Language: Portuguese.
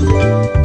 Música